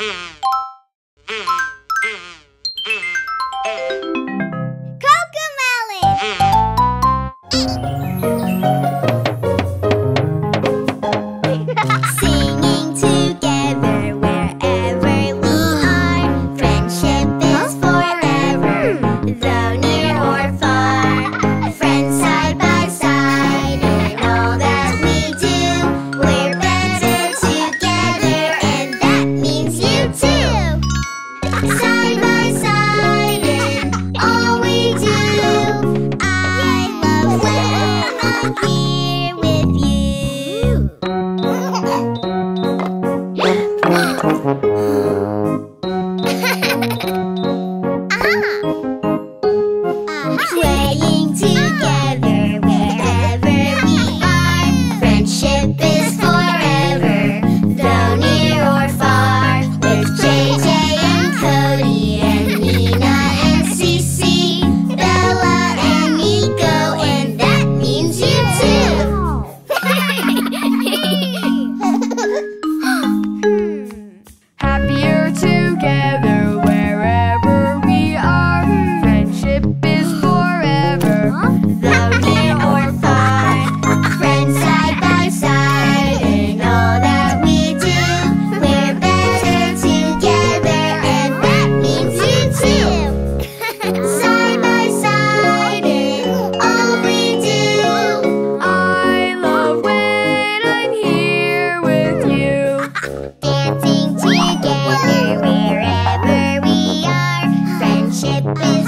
here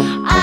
I